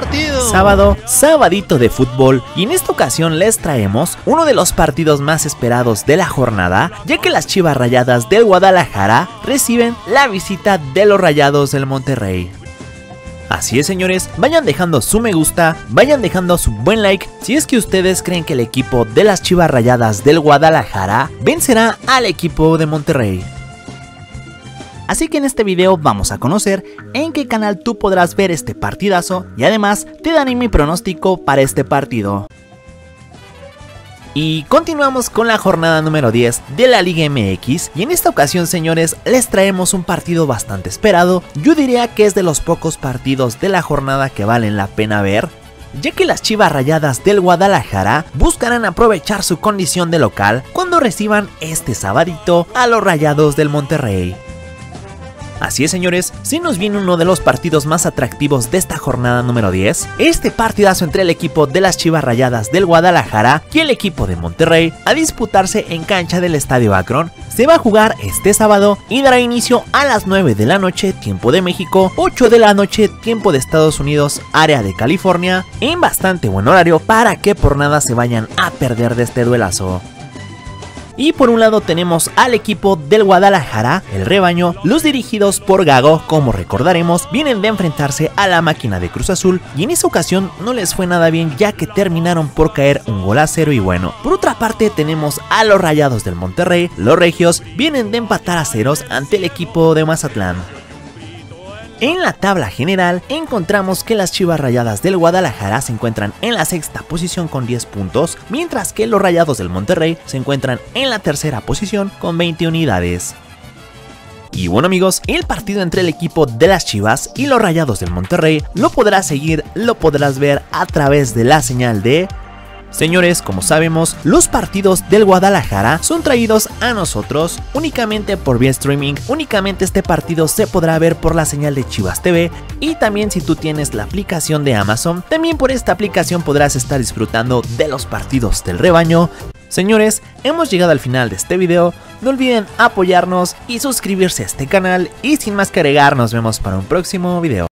partido. Sábado, de fútbol y en esta ocasión les traemos uno de los partidos más esperados de la jornada, ya que las Chivas Rayadas del Guadalajara reciben la visita de los Rayados del Monterrey. Así es señores, vayan dejando su me gusta, vayan dejando su buen like si es que ustedes creen que el equipo de las Chivas Rayadas del Guadalajara vencerá al equipo de Monterrey. Así que en este video vamos a conocer en qué canal tú podrás ver este partidazo y además te daré mi pronóstico para este partido. Y continuamos con la jornada número 10 de la Liga MX y en esta ocasión señores les traemos un partido bastante esperado, yo diría que es de los pocos partidos de la jornada que valen la pena ver, ya que las Chivas Rayadas del Guadalajara buscarán aprovechar su condición de local cuando reciban este sabadito a los Rayados del Monterrey. Así es señores, si nos viene uno de los partidos más atractivos de esta jornada número 10, este partidazo entre el equipo de las Chivas Rayadas del Guadalajara y el equipo de Monterrey a disputarse en cancha del Estadio Akron, se va a jugar este sábado y dará inicio a las 9 de la noche tiempo de México, 8 de la noche tiempo de Estados Unidos, área de California, en bastante buen horario para que por nada se vayan a perder de este duelazo. Y por un lado tenemos al equipo del Guadalajara, el rebaño, los dirigidos por Gago, como recordaremos, vienen de enfrentarse a la máquina de Cruz Azul y en esa ocasión no les fue nada bien ya que terminaron por caer un gol a cero y bueno. Por otra parte tenemos a los Rayados del Monterrey, los Regios vienen de empatar a ceros ante el equipo de Mazatlán. En la tabla general encontramos que las Chivas Rayadas del Guadalajara se encuentran en la sexta posición con 10 puntos, mientras que los Rayados del Monterrey se encuentran en la tercera posición con 20 unidades. Y bueno amigos, el partido entre el equipo de las Chivas y los Rayados del Monterrey lo podrás seguir, lo podrás ver a través de la señal de Señores, como sabemos, los partidos del Guadalajara son traídos a nosotros únicamente por vía streaming. Únicamente este partido se podrá ver por la señal de Chivas TV y también si tú tienes la aplicación de Amazon, también por esta aplicación podrás estar disfrutando de los partidos del rebaño. Señores, hemos llegado al final de este video, no olviden apoyarnos y suscribirse a este canal y sin más que agregar nos vemos para un próximo video.